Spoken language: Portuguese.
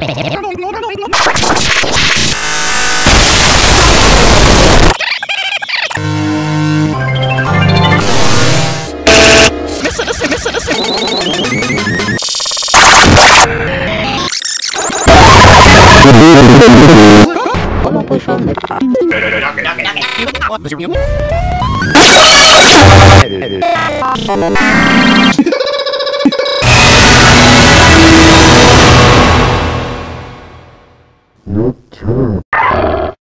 sempre. No turn.